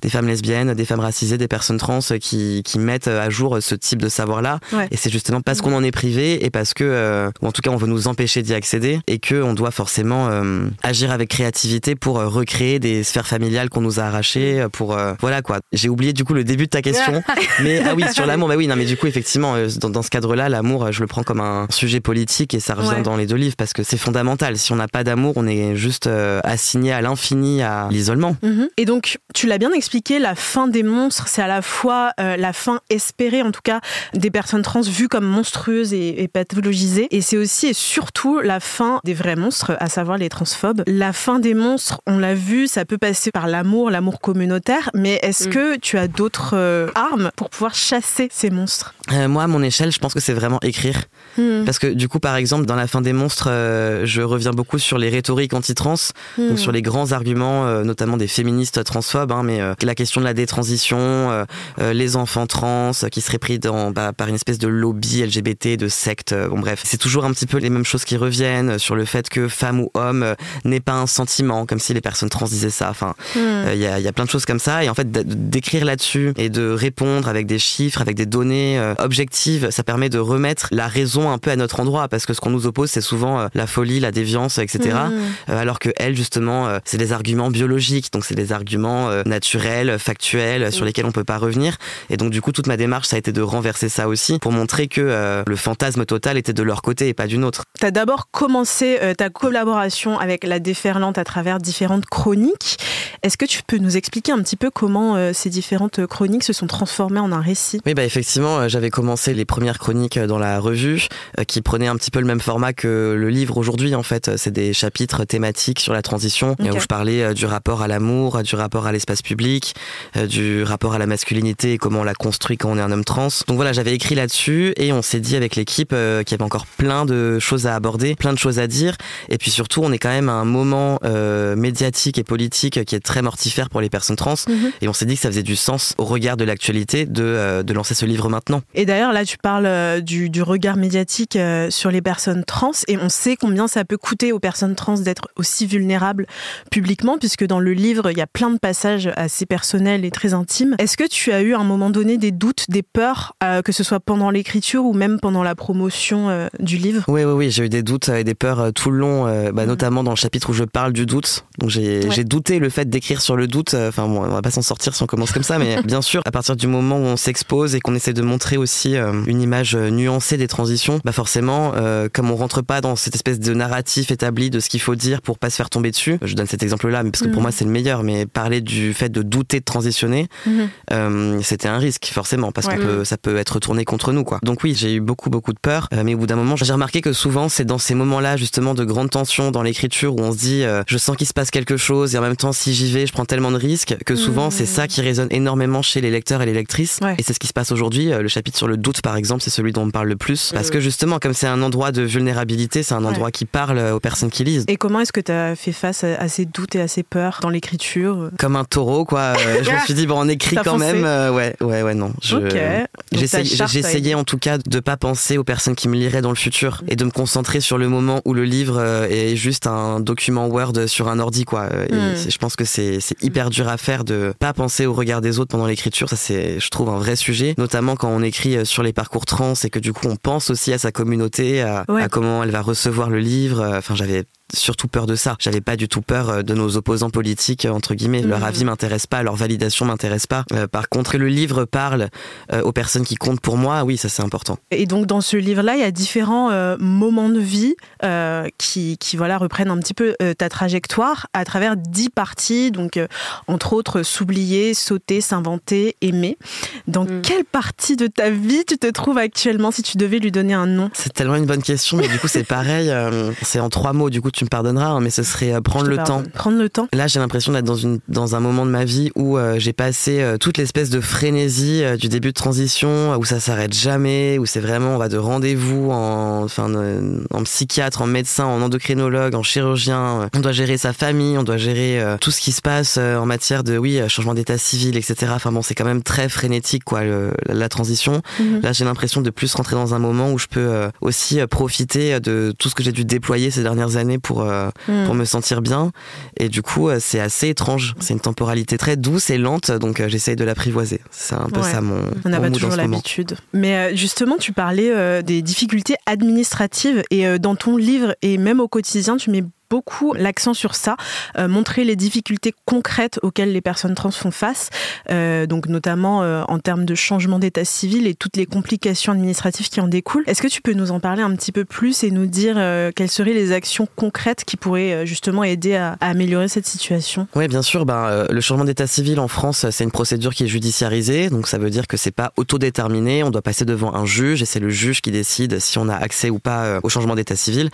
des femmes lesbiennes, des femmes racisées, des personnes trans qui, qui mettent à jour ce type de savoir-là. Et c'est justement parce qu'on en est privé et parce que, euh, ou en tout cas, on veut nous empêcher d'y accéder et que on doit forcément euh, agir avec créativité pour euh, recréer des sphères familiales qu'on nous a arrachées. Pour voilà quoi. J'ai oublié du coup le début de ta question, mais ah oui sur l'amour. Bah oui, non mais du coup effectivement dans, dans ce cadre-là, l'amour, je le prends comme un sujet politique et ça revient dans les deux livres parce que c'est fondamental. Si on n'a pas d'amour, on est juste assigné à l'infini à l'isolement. Mhm. Et donc tu l'as bien expliqué, la fin des monstres, c'est à la fois la fin espérée en tout cas des personnes trans vues comme monstrueuses et, pathologisées. Et c'est aussi et surtout la fin des vrais monstres, à savoir les transphobes. La fin des monstres, on l'a vu, ça peut passer par l'amour, l'amour communautaire, mais est-ce mm. que tu as d'autres euh, armes pour pouvoir chasser ces monstres? Euh, Moi, à mon échelle, je pense que c'est vraiment écrire. Mm. Parce que du coup, par exemple, dans la fin des monstres, euh, je reviens beaucoup sur les rhétoriques anti-trans, mm. donc sur les grands arguments, notamment des féministes transphobes, hein, mais la question de la détransition, les enfants trans qui serait pris dans, bah, par une espèce de lobby LGBT, de secte. Euh, bon bref, c'est toujours un petit peu les mêmes choses qui reviennent sur le fait que femme ou homme euh, n'est pas un sentiment, comme si les personnes trans disaient ça. Enfin, hmm. euh, il y, a, y, a, plein de choses comme ça. Et en fait, d'écrire là-dessus et de répondre avec des chiffres, avec des données objectives, ça permet de remettre la raison un peu à notre endroit parce que ce qu'on nous oppose, c'est souvent la folie, la déviance, etc. Mmh. alors que elle, justement, c'est des arguments biologiques, donc c'est des arguments naturels, factuels, sur lesquels on peut pas revenir. Et donc, du coup, toute ma démarche, ça a été de renverser ça aussi pour montrer que le fantasme total était de leur côté et pas d'une autre. Tu as d'abord commencé ta collaboration avec la déferlante à travers différentes chroniques. Est-ce que tu peux nous expliquer un petit peu comment euh, ces différentes chroniques se sont transformées en un récit? Oui, bah effectivement, euh, j'avais commencé les premières chroniques euh, dans la revue qui prenaient un petit peu le même format que le livre aujourd'hui. En fait, c'est des chapitres thématiques sur la transition où je parlais du rapport à l'amour, du rapport à l'espace public, du rapport à la masculinité et comment on la construit quand on est un homme trans. Donc voilà, j'avais écrit là-dessus et on s'est dit avec l'équipe qu'il y avait encore plein de choses à aborder, plein de choses à dire. Et puis surtout, on est quand même à un moment médiatique et politique qui est très mortifère pour les personnes trans. Mhm. Et on s'est dit que ça faisait du sens au regard de l'actualité de, euh, de, lancer ce livre maintenant. Et d'ailleurs, là, tu parles euh, du, du regard médiatique euh, sur les personnes trans et on sait combien ça peut coûter aux personnes trans d'être aussi vulnérables publiquement, puisque dans le livre, il y a plein de passages assez personnels et très intimes. Est-ce que tu as eu à un moment donné des doutes, des peurs, que ce soit pendant l'écriture ou même pendant la promotion du livre? Oui, oui, oui, j'ai eu des doutes et des peurs tout le long, bah, mhm. notamment dans le chapitre où je parle du doute. Donc j'ai douté le fait d'écrire sur le doute. Euh, enfin bon, on va pas s'en sortir si on commence comme ça, mais bien sûr, à partir du moment où on s'expose et qu'on essaie de montrer aussi euh, une image euh, nuancée des transitions, bah forcément, comme on rentre pas dans cette espèce de narratif établi de ce qu'il faut dire pour pas se faire tomber dessus. Je donne cet exemple-là, mais parce que pour mhm. moi c'est le meilleur. Mais parler du fait de douter de transitionner, mhm. c'était un risque forcément parce que ça peut être tourné contre nous, quoi. Donc oui, j'ai eu beaucoup beaucoup de peur, mais au bout d'un moment, j'ai remarqué que souvent c'est dans ces moments-là justement de grande tension dans l'écriture où on se dit, je sens qu'il se passe quelque chose et en même temps si j'y vais, je prends tellement de risques que souvent c'est ça qui résonne énormément chez les lecteurs et les lectrices. Et c'est ce qui se passe aujourd'hui. Euh, le chapitre sur le doute, par exemple, c'est celui dont on parle le plus. Parce que justement, comme c'est un endroit de vulnérabilité, c'est un endroit qui parle aux personnes qui lisent. Et comment est-ce que tu as fait face à ces doutes et à ces peurs dans l'écriture? Comme un taureau, quoi. Euh, je me suis dit, bon, on écrit quand même. Euh, ouais, ouais, ouais, non. J'essayais en tout cas de pas penser aux personnes qui me liraient dans le futur et de me concentrer sur le moment où le livre est juste un document Word sur un ordi, quoi. Et hmm. je pense que c'est hyper dur à faire de pas penser au regard des autres pendant l'écriture. Ça, c'est, je trouve, un vrai sujet, notamment quand on écrit euh, sur les parcours trans et que du coup, on pense aussi à sa communauté, à comment elle va recevoir le livre. Enfin, j'avais surtout peur de ça. J'avais pas du tout peur euh, de nos opposants politiques entre guillemets. Leur mmh. avis m'intéresse pas, leur validation m'intéresse pas. Euh, par contre, que le livre parle euh, aux personnes qui comptent pour moi, oui, ça c'est important. Et donc dans ce livre-là, il y a différents moments de vie qui, qui voilà reprennent un petit peu ta trajectoire à travers dix parties. Donc entre autres, s'oublier, sauter, s'inventer, aimer. Dans mmh. quelle partie de ta vie tu te trouves actuellement si tu devais lui donner un nom? C'est tellement une bonne question, mais du coup c'est pareil. c'est en trois mots. Du coup, tu tu me pardonneras, hein, mais ce serait euh, prendre le temps. Prendre le temps. Là, j'ai l'impression d'être dans une dans un moment de ma vie où euh, j'ai passé euh, toute l'espèce de frénésie du début de transition, où ça s'arrête jamais, où c'est vraiment on va de rendez-vous en enfin en psychiatre, en médecin, en endocrinologue, en chirurgien. On doit gérer sa famille, on doit gérer tout ce qui se passe en matière de oui changement d'état civil, etc. Enfin bon, c'est quand même très frénétique quoi la transition. Mhm. Là, j'ai l'impression de plus rentrer dans un moment où je peux aussi profiter de tout ce que j'ai dû déployer ces dernières années pour pour, euh, hmm. pour me sentir bien. Et du coup, euh, c'est assez étrange. C'est une temporalité très douce et lente, donc euh, j'essaye de l'apprivoiser. C'est un peu ça mon. On n'a pas toujours l'habitude. Mais justement, tu parlais des difficultés administratives et dans ton livre et même au quotidien, tu mets beaucoup l'accent sur ça, euh, montrer les difficultés concrètes auxquelles les personnes trans font face, euh, donc notamment euh, en termes de changement d'état civil et toutes les complications administratives qui en découlent. Est-ce que tu peux nous en parler un petit peu plus et nous dire quelles seraient les actions concrètes qui pourraient justement aider à, améliorer cette situation? Oui, bien sûr. Ben, le changement d'état civil en France, c'est une procédure qui est judiciarisée, donc ça veut dire que c'est pas autodéterminé. On doit passer devant un juge et c'est le juge qui décide si on a accès ou pas au changement d'état civil.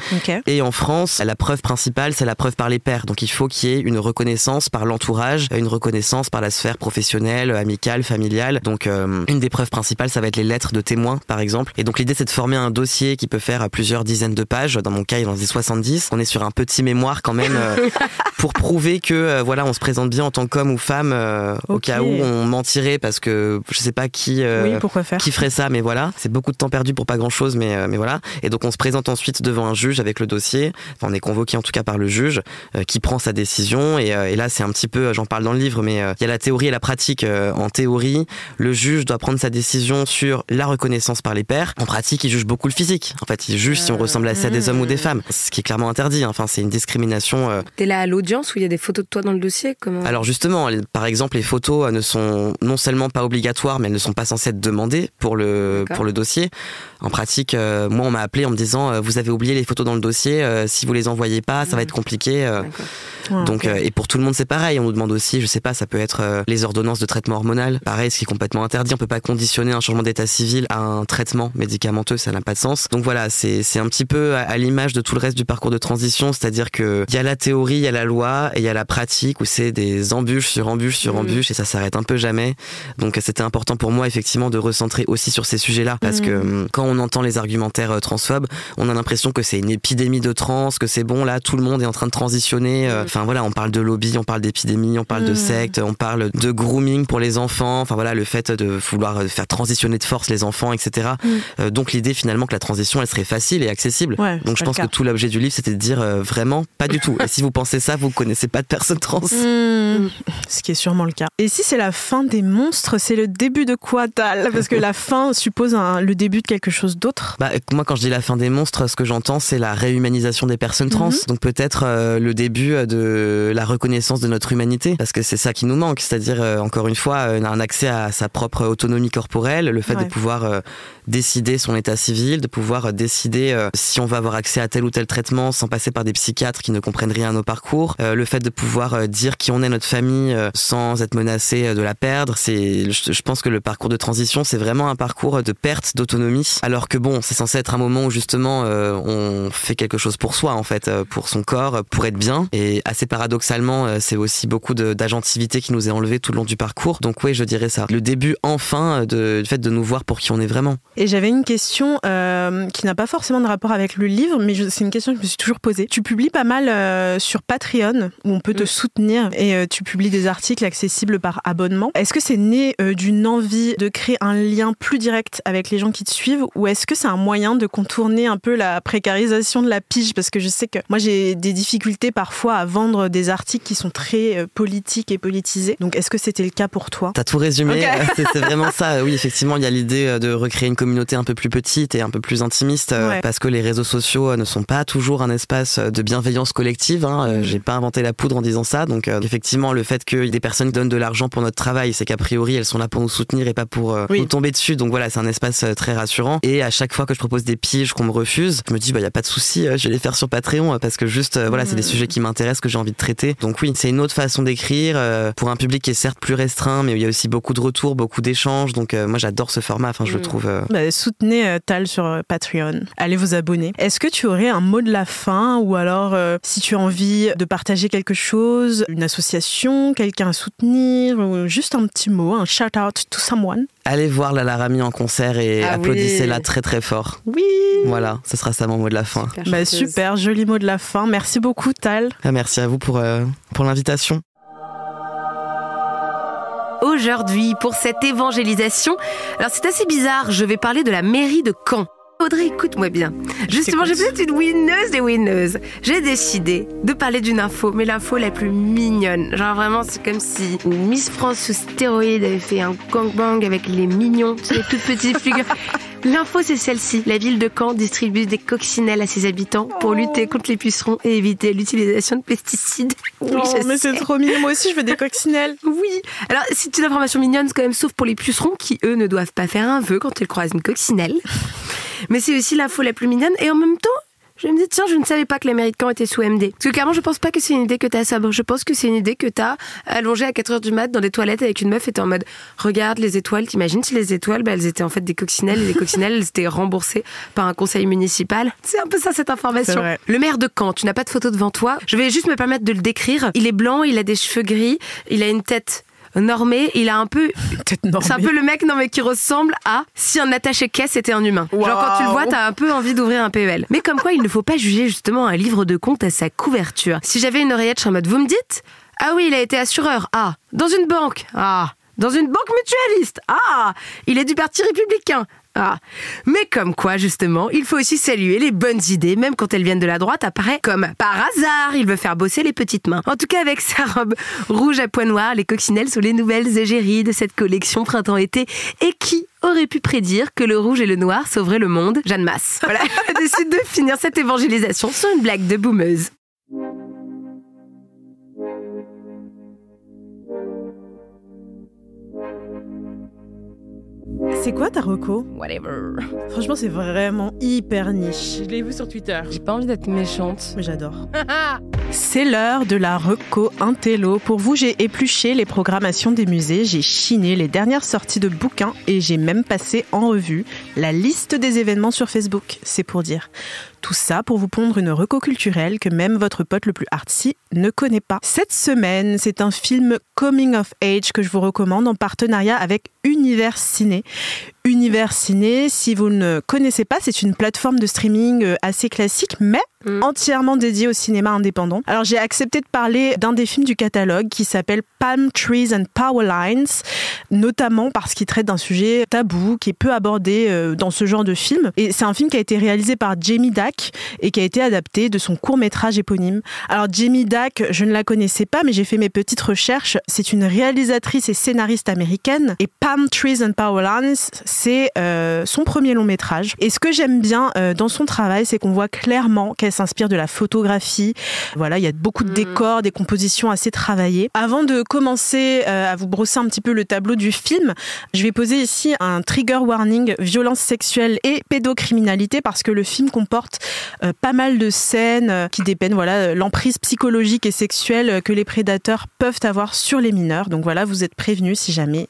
Et en France, la preuve principale c'est la preuve par les pairs. Donc il faut qu'il y ait une reconnaissance par l'entourage, une reconnaissance par la sphère professionnelle, amicale, familiale. Donc euh, une des preuves principales, ça va être les lettres de témoins, par exemple. Et donc l'idée, c'est de former un dossier qui peut faire plusieurs dizaines de pages. Dans mon cas, il en faisait 70. On est sur un petit mémoire quand même euh, pour prouver que euh, voilà, on se présente bien en tant qu'homme ou femme au cas où on mentirait parce que je sais pas qui qui ferait ça, mais voilà, c'est beaucoup de temps perdu pour pas grand chose, mais mais voilà. Et donc on se présente ensuite devant un juge avec le dossier. on est convoqué en tout cas cas par le juge, qui prend sa décision. Et, et là, c'est un petit peu, j'en parle dans le livre, mais il y a la théorie et la pratique. en théorie, le juge doit prendre sa décision sur la reconnaissance par les pairs. En pratique, il juge beaucoup le physique. En fait, il juge si on ressemble assez à des hommes ou des femmes, ce qui est clairement interdit. Enfin, c'est une discrimination. T'es là à l'audience où il y a des photos de toi dans le dossier Comment... Alors justement, par exemple, les photos ne sont non seulement pas obligatoires, mais elles ne sont pas censées être demandées pour le pour le dossier. En pratique, moi, on m'a appelé en me disant, vous avez oublié les photos dans le dossier. si vous les envoyez pas, ça va être compliqué. Donc, et pour tout le monde, c'est pareil. On nous demande aussi, je sais pas, ça peut être les ordonnances de traitement hormonal. Pareil, ce qui est complètement interdit. On peut pas conditionner un changement d'état civil à un traitement médicamenteux, ça n'a pas de sens. Donc voilà, c'est c'est un petit peu à, l'image de tout le reste du parcours de transition, c'est-à-dire que il y a la théorie, il y a la loi et il y a la pratique où c'est des embûches sur embûches sur mmh. embûches et ça s'arrête un peu jamais. Donc c'était important pour moi effectivement de recentrer aussi sur ces sujets-là parce que mmh. hum, quand on entend les argumentaires euh, transphobes, on a l'impression que c'est une épidémie de trans, que c'est bon là, tout le monde est en train de transitionner. Euh, mmh. Enfin voilà, on parle de lobby, on parle d'épidémie, on parle de secte, on parle de grooming pour les enfants. Enfin voilà, le fait de vouloir faire transitionner de force les enfants, etc. Euh, donc l'idée finalement que la transition elle serait facile et accessible. donc je pense que tout l'objet du livre c'était de dire vraiment pas du tout. et si vous pensez ça, vous connaissez pas de personne trans. Ce qui est sûrement le cas. Et si c'est la fin des monstres, c'est le début de quoi, Tal? Parce que la fin suppose le début de quelque chose d'autre? Bah, moi, quand je dis la fin des monstres, ce que j'entends, c'est la réhumanisation des personnes trans. Mhm. Donc peut-être euh, le début de la reconnaissance de notre humanité, parce que c'est ça qui nous manque. C'est-à-dire, euh, encore une fois, euh, un accès à sa propre autonomie corporelle, le fait de pouvoir décider son état civil, de pouvoir décider si on va avoir accès à tel ou tel traitement sans passer par des psychiatres qui ne comprennent rien à nos parcours, le fait de pouvoir dire qui on est notre famille sans être menacé de la perdre. C'est, je pense que le parcours de transition, c'est vraiment un parcours de perte d'autonomie. Alors que bon, c'est censé être un moment où justement euh, on fait quelque chose pour soi en fait, euh, pour son corps, pour être bien. Et assez paradoxalement, euh, c'est aussi beaucoup d'agentivité qui nous est enlevée tout le long du parcours. Donc oui, je dirais ça. Le début enfin de, du fait de nous voir pour qui on est vraiment. Et j'avais une question qui n'a pas forcément de rapport avec le livre, mais c'est une question que je me suis toujours posée. Tu publies pas mal sur Patreon où on peut te mm. soutenir et tu publies des articles accessibles par abonnement. Est-ce que c'est né euh, d'une envie de créer un lien plus direct avec les gens qui te suivent ou est-ce que c'est un moyen de contourner un peu la précarisation de la pige? Parce que je sais que moi j'ai des difficultés parfois à vendre des articles qui sont très euh, politiques et politisés. Donc est-ce que c'était le cas pour toi? T'as tout résumé, c'est vraiment ça. Oui, effectivement, il y a l'idée euh, de recréer une communauté un peu plus petite et un peu plus intimiste parce que les réseaux sociaux ne sont pas toujours un espace de bienveillance collective. Hein. J'ai pas inventé la poudre en disant ça. Donc effectivement, le fait que des personnes donnent de l'argent pour notre travail, c'est qu'a priori elles sont là pour nous soutenir et pas pour euh, nous tomber dessus. Donc voilà, c'est un espace euh, très rassurant. Et à chaque fois que je propose des piges qu'on me refuse, je me dis bah y a pas de souci, euh, je vais les faire sur Patreon parce que juste voilà, c'est des mm. sujets qui m'intéressent que j'ai envie de traiter. Donc oui, c'est une autre façon d'écrire pour un public qui est certes plus restreint, mais il y a aussi beaucoup de retours, beaucoup d'échanges. Donc moi j'adore ce format. Enfin, je le mm. trouve. Bah, soutenez Tal sur Patreon. Allez vous abonner. Est-ce que tu aurais un mot de la fin ou alors si tu as envie de partager quelque chose, une association, quelqu'un à soutenir ou juste un petit mot, un shout out to someone? Allez voir la Laramie en concert et ah applaudissez-la très très fort. Oui. Voilà, ce sera ça mon mot de la fin. Super, bah, super joli mot de la fin. Merci beaucoup Tal. Ah, merci à vous pour, euh, pour l'invitation. Aujourd'hui, pour cette évangélisation, alors c'est assez bizarre, je vais parler de la mairie de Caen. Audrey, écoute-moi bien. Justement, j'ai peut-être une winneuse des winneuses. J'ai décidé de parler d'une info, mais l'info la plus mignonne. Genre vraiment, c'est comme si Miss France sous stéroïde avait fait un gangbang avec les mignons, les toutes petites figures. L'info, c'est celle-ci. La ville de Caen distribue des coccinelles à ses habitants pour lutter contre les pucerons et éviter l'utilisation de pesticides. Oui, mais c'est trop mignon. Moi aussi, je veux des coccinelles. Oui. Alors, c'est une information mignonne, quand même, sauf pour les pucerons qui, eux, ne doivent pas faire un vœu quand ils croisent une coccinelle. Mais c'est aussi l'info la plus mignonne. Et en même temps, je me dis, tiens, je ne savais pas que la mairie de Caen était sous MD. Parce que clairement, je pense pas que c'est une idée que t'as sobre. Je pense que c'est une idée que t'as allongée à 4 heures du mat dans des toilettes avec une meuf et t'es en mode, regarde les étoiles. T'imagines si les étoiles, bah, elles étaient en fait des coccinelles et les coccinelles, elles étaient remboursées par un conseil municipal. C'est un peu ça, cette information. Le maire de Caen, tu n'as pas de photo devant toi. Je vais juste me permettre de le décrire. Il est blanc, il a des cheveux gris, il a une tête normé, il a un peu. C'est un peu le mec non mais qui ressemble à si un attaché caisse était un humain. Genre quand tu le vois, t'as un peu envie d'ouvrir un PEL. Mais comme quoi, il ne faut pas juger justement un livre de compte à sa couverture. Si j'avais une oreillette, je serais en mode vous me dites? Ah oui, il a été assureur. Ah, dans une banque. Ah, dans une banque mutualiste. Ah, il est du parti républicain. Ah, mais comme quoi, justement, il faut aussi saluer les bonnes idées, même quand elles viennent de la droite, apparaît comme par hasard, il veut faire bosser les petites mains. En tout cas, avec sa robe rouge à pois noirs, les coccinelles sont les nouvelles égéries de cette collection printemps-été. Et qui aurait pu prédire que le rouge et le noir sauveraient le monde Jeanne Masse. Voilà, je décide de finir cette évangélisation sur une blague de boumeuse. C'est quoi ta reco Whatever. Franchement, c'est vraiment hyper niche. Je l'ai vu sur Twitter. J'ai pas envie d'être méchante. Mais j'adore. C'est l'heure de la reco intello. Pour vous, j'ai épluché les programmations des musées, j'ai chiné les dernières sorties de bouquins et j'ai même passé en revue la liste des événements sur Facebook. C'est pour dire. Tout ça pour vous pondre une reco culturelle que même votre pote le plus artsy ne connaît pas. Cette semaine, c'est un film Coming of Age que je vous recommande en partenariat avec Univers Ciné. Univers Ciné, si vous ne connaissez pas, c'est une plateforme de streaming euh, assez classique, mais Mm. entièrement dédiée au cinéma indépendant. Alors j'ai accepté de parler d'un des films du catalogue qui s'appelle Palm Trees and Power Lines, notamment parce qu'il traite d'un sujet tabou qui est peu abordé euh, dans ce genre de film. Et c'est un film qui a été réalisé par Jamie Dack et qui a été adapté de son court métrage éponyme. Alors Jamie Dack, je ne la connaissais pas, mais j'ai fait mes petites recherches. C'est une réalisatrice et scénariste américaine. Et Palm Trees and Power Lines, c'est euh, son premier long métrage. Et ce que j'aime bien euh, dans son travail, c'est qu'on voit clairement qu'elle s'inspire de la photographie. Voilà, il y a beaucoup de Mhm. décors, des compositions assez travaillées. Avant de commencer euh, à vous brosser un petit peu le tableau du film, je vais poser ici un trigger warning violence sexuelle et pédocriminalité parce que le film comporte euh, pas mal de scènes euh, qui dépeignent voilà l'emprise psychologique et sexuelle euh, que les prédateurs peuvent avoir sur les mineurs. Donc voilà, vous êtes prévenus si jamais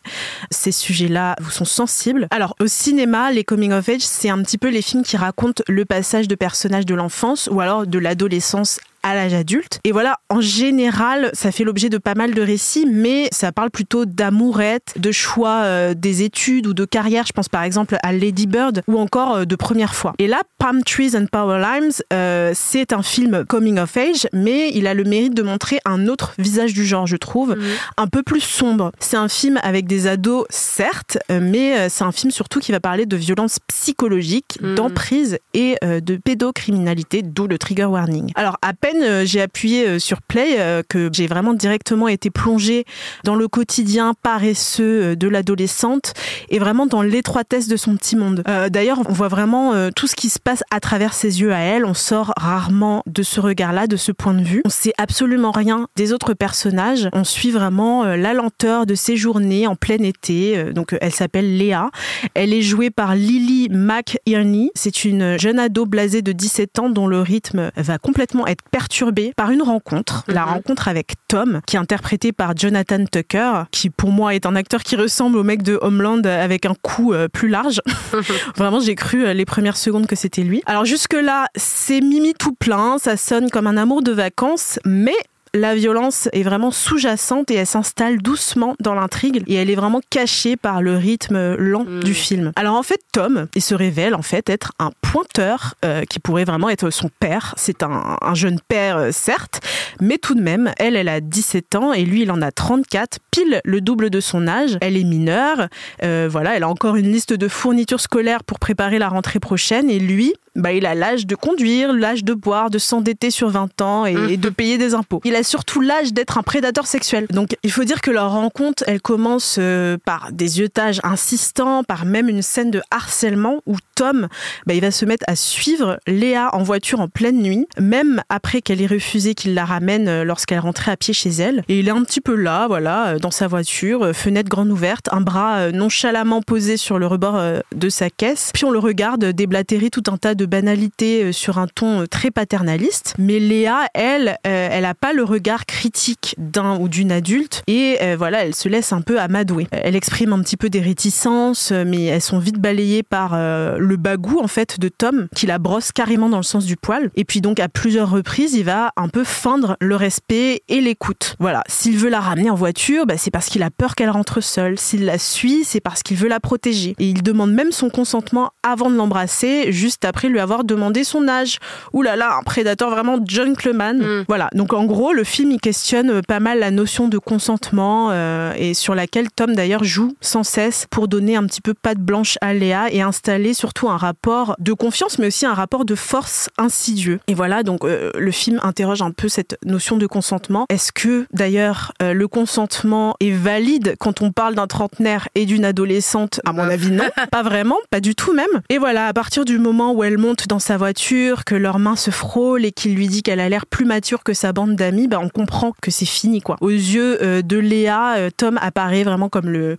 ces sujets-là vous sont sensibles. Alors au cinéma, les coming of age, c'est un petit peu les films qui racontent le passage de personnages de l'enfance ou alors de l'adolescence à l'âge adulte. Et voilà, en général, ça fait l'objet de pas mal de récits, mais ça parle plutôt d'amourette, de choix euh, des études ou de carrière. Je pense par exemple à Lady Bird ou encore euh, de première fois. Et là, Palm Trees and Power Limes, euh, c'est un film coming of age, mais il a le mérite de montrer un autre visage du genre, je trouve, un peu plus sombre. C'est un film avec des ados, certes, mais c'est un film surtout qui va parler de violence psychologique, Mhm. d'emprise et de pédocriminalité, d'où le trigger warning. Alors, à peine euh, j'ai appuyé euh, sur play euh, que j'ai vraiment directement été plongée dans le quotidien paresseux de l'adolescente et vraiment dans l'étroitesse de son petit monde. D'ailleurs, on voit vraiment tout ce qui se passe à travers ses yeux à elle. On sort rarement de ce regard-là, de ce point de vue. On sait absolument rien des autres personnages. On suit vraiment la lenteur de ses journées en plein été. Donc, elle s'appelle Léa. Elle est jouée par Lily McInerney. C'est une jeune ado blasée de 17 ans dont le rythme va complètement être perturbé par une rencontre. La Mhm. rencontre avec Tom, qui est interprété par Jonathan Tucker, qui pour moi est un acteur qui ressemble au mec de Homeland avec un cou euh, plus large. Vraiment, j'ai cru euh, les premières secondes que c'était lui. Alors jusque-là, c'est Mimi tout plein, ça sonne comme un amour de vacances, mais la violence est vraiment sous-jacente et elle s'installe doucement dans l'intrigue et elle est vraiment cachée par le rythme lent Mm. du film. Alors en fait, Tom, il se révèle en fait être un pointeur euh, qui pourrait vraiment être son père. C'est un, un jeune père, euh, certes, mais tout de même, elle, elle a 17 ans et lui, il en a 34, pile le double de son âge. Elle est mineure, euh, voilà, elle a encore une liste de fournitures scolaires pour préparer la rentrée prochaine et lui, bah, il a l'âge de conduire, l'âge de boire, de s'endetter sur 20 ans et, et de payer des impôts. Il a surtout l'âge d'être un prédateur sexuel. Donc il faut dire que leur rencontre, elle commence euh, par des yeux-tages insistants, par même une scène de harcèlement où Tom, bah, il va se mettre à suivre Léa en voiture en pleine nuit, même après qu'elle ait refusé qu'il la ramène euh, lorsqu'elle rentrait à pied chez elle. Et il est un petit peu là, voilà, euh, dans sa voiture, fenêtre grande ouverte, un bras nonchalamment posé sur le rebord de sa caisse. Puis on le regarde déblatérer tout un tas de banalités euh, sur un ton euh, très paternaliste. Mais Léa, elle, euh, elle a pas le regard critique d'un ou d'une adulte et voilà, elle se laisse un peu amadouer. Elle exprime un petit peu des réticences, mais elles sont vite balayées par le bagou en fait de Tom qui la brosse carrément dans le sens du poil. Et puis donc à plusieurs reprises, il va un peu feindre le respect et l'écoute. Voilà, s'il veut la ramener en voiture, bah, c'est parce qu'il a peur qu'elle rentre seule. S'il la suit, c'est parce qu'il veut la protéger. Et il demande même son consentement avant de l'embrasser, juste après après lui avoir demandé son âge. Ouh là là, un prédateur vraiment gentleman. Mm. Voilà. Donc en gros, le film il questionne pas mal la notion de consentement euh, et sur laquelle Tom d'ailleurs joue sans cesse pour donner un petit peu patte blanche à Léa et installer surtout un rapport de confiance, mais aussi un rapport de force insidieux. Et voilà, donc euh, le film interroge un peu cette notion de consentement. Est-ce que d'ailleurs euh, le consentement est valide quand on parle d'un trentenaire et d'une adolescente? À mon avis, non, pas vraiment, pas du tout même. Et voilà, à partir du moment où elle monte dans sa voiture, que leurs mains se frôlent et qu'il lui dit qu'elle a l'air plus mature que sa bande d'amis, bah, on comprend que c'est fini quoi. Aux yeux euh, de Léa, euh, Tom apparaît vraiment comme le,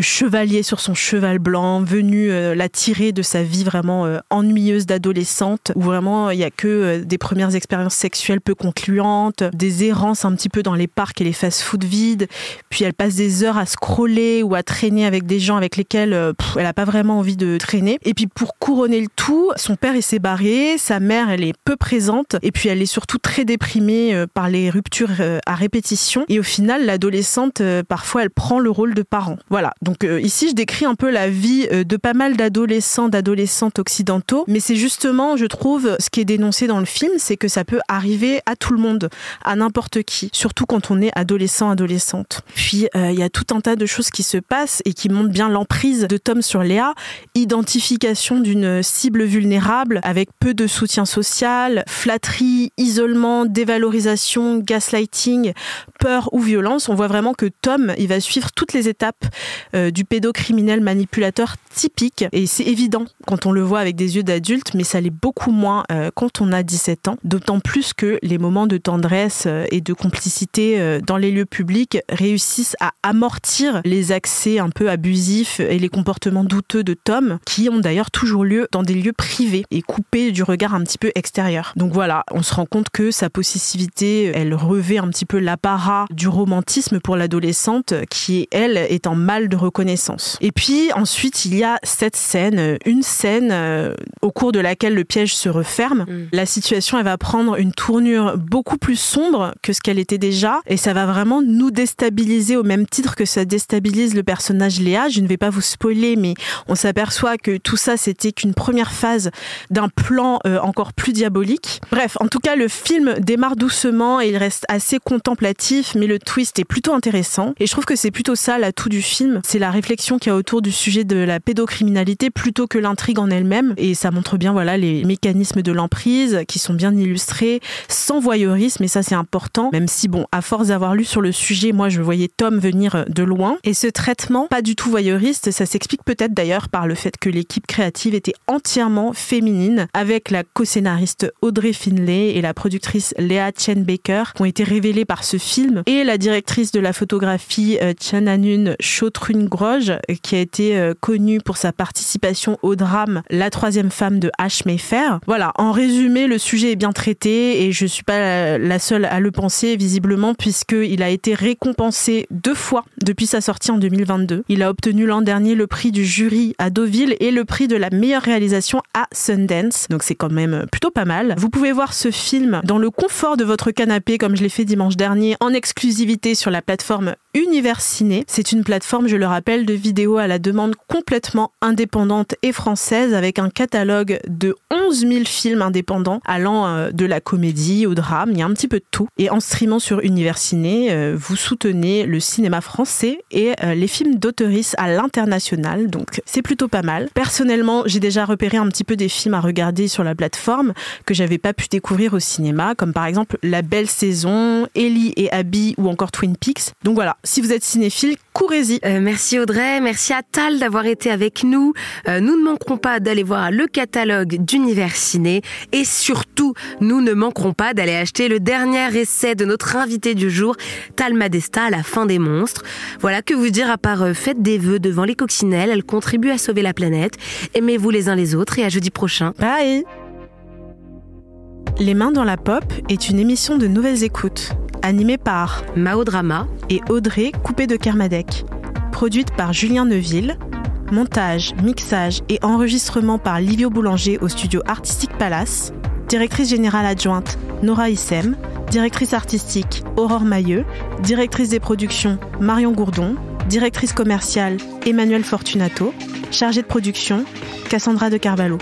chevalier sur son cheval blanc, venu euh, la tirer de sa vie vraiment ennuyeuse d'adolescente, où vraiment il y a que des premières expériences sexuelles peu concluantes, des errances un petit peu dans les parcs et les fast-food vides, puis elle passe des heures à scroller ou à traîner avec des gens avec lesquels elle a pas vraiment envie de traîner. Et puis pour couronner le tout, son père il s'est barré, sa mère elle est peu présente, et puis elle est surtout très déprimée euh, par les ruptures euh, à répétition. Et au final, l'adolescente, euh, parfois, elle prend le rôle de parent. Voilà. Donc ici, je décris un peu la vie de pas mal d'adolescents, d'adolescentes occidentaux, mais c'est justement, je trouve, ce qui est dénoncé dans le film, c'est que ça peut arriver à tout le monde, à n'importe qui, surtout quand on est adolescent, adolescente. Puis il y a tout un tas de choses qui se passent et qui montrent bien l'emprise de Tom sur Léa, identification d'une cible vulnérable avec peu de soutien social, flatterie, isolement, dévalorisation, gaslighting, peur ou violence. On voit vraiment que Tom, il va suivre toutes les étapes euh, du pédocriminel manipulateur typique. Et c'est évident quand on le voit avec des yeux d'adulte, mais ça l'est beaucoup moins euh, quand on a 17 ans. D'autant plus que les moments de tendresse euh, et de complicité dans les lieux publics réussissent à amortir les accès un peu abusifs et les comportements douteux de Tom, qui ont d'ailleurs toujours lieu dans des lieux privés et coupés du regard un petit peu extérieur. Donc voilà, on se rend compte que sa possessivité, elle revêt un petit peu l'apparat du romantisme pour l'adolescente, qui elle est en mal de reconnaissance. Et puis ensuite, il y a cette scène, une scène euh, au cours de laquelle le piège se referme. Mm. La situation, elle va prendre une tournure beaucoup plus sombre que ce qu'elle était déjà, et ça va vraiment nous déstabiliser au même titre que ça déstabilise le personnage Léa. Je ne vais pas vous spoiler, mais on s'aperçoit que tout ça, c'était qu'une première phase d'un plan euh, encore plus diabolique. Bref, en tout cas, le film démarre doucement et il reste assez contemplatif, mais le twist est plutôt intéressant. Et je trouve que c'est plutôt ça l'atout du film, c'est la réflexion qu'il y a autour du sujet de la pédocriminalité plutôt que l'intrigue en elle-même. Et ça montre bien voilà les mécanismes de l'emprise qui sont bien illustrés, sans voyeurisme, et ça c'est important. Même si bon, à force d'avoir lu sur le sujet, moi je voyais Tom venir de loin. Et ce traitement, pas du tout voyeuriste, ça s'explique peut-être d'ailleurs par le fait que l'équipe créative était entièrement féminine, avec la co-scénariste Audrey Finlay et la productrice Léa Chen Baker, qui ont été révélées par ce film, et la directrice de la photographie euh, Chananun Chotrun Groj, euh, qui a été euh, connue pour sa participation au drame La troisième femme de H. Mayfair. Voilà, en résumé, le sujet est bien traité et je suis pas la seule à le penser visiblement puisqu'il a été récompensé deux fois depuis sa sortie en 2022. Il a obtenu l'an dernier le prix du jury à Deauville et le prix de la meilleure réalisation à Sundance. Donc c'est quand même plutôt pas mal. Vous pouvez voir ce film dans le confort de votre canapé comme je l'ai fait dimanche dernier en exclusivité sur la plateforme Univers Ciné. C'est une plateforme, je le rappelle, de vidéos à la demande complètement indépendante et française avec un catalogue de 11 000 films indépendants allant euh, de la comédie au drame, il y a un petit peu de tout. Et en streamant sur Univers Ciné, euh, vous soutenez le cinéma français et euh, les films d'auteuristes à l'international, donc c'est plutôt pas mal. Personnellement, j'ai déjà repéré un petit peu des films à regarder sur la plateforme que j'avais pas pu découvrir au cinéma, comme par exemple La Belle Saison, Ellie et Abby ou encore Twin Peaks. Donc voilà, si vous êtes cinéphile, courez-y. Euh, merci Audrey, merci à Tal d'avoir été avec nous. Euh, nous ne manquerons pas d'aller voir le catalogue d'Univers Ciné et surtout, nous ne manquerons pas d'aller acheter le dernier essai de notre invité du jour, Tal Madesta, à la fin des monstres. Voilà que vous dire à part euh, faites des vœux devant les coccinelles, elles contribuent à sauver la planète. Aimez-vous les uns les autres et à jeudi prochain. Bye Les mains dans la pop est une émission de nouvelles écoutes, animée par Mao Drama, et Audrey Coupé de Kermadec, produite par Julien Neuville, montage, mixage et enregistrement par Livio Boulanger au studio Artistique Palace, directrice générale adjointe Nora Issem, directrice artistique Aurore Mailleux, directrice des productions Marion Gourdon, directrice commerciale Emmanuel Fortunato, chargée de production Cassandra de Carvalho.